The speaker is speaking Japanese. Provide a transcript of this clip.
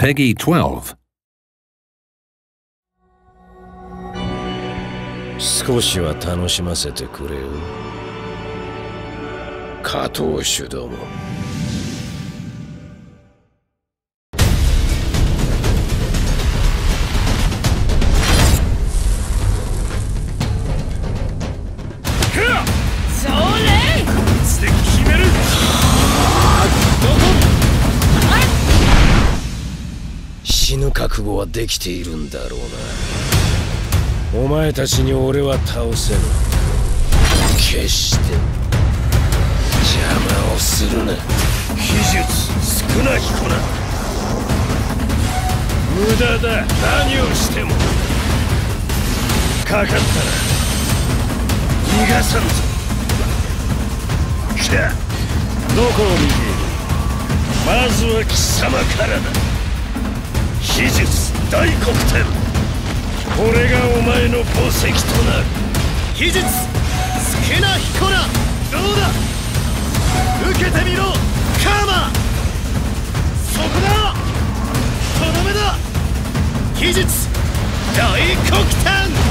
Peggy 12. 少しは楽しませてくれよ加藤主ども覚悟はできているんだろうな。お前たちに俺は倒せぬ。決して。邪魔をするな。技術少なき子な。無駄だ。何をしても。かかったら。逃がさんぞ。きゃどこを見ている。まずは貴様からだ。秘術大黒天。これがお前の墓石となる。秘術スケナヒコラどうだ？受けてみろカーマそこだ！とどめだ秘術大黒天。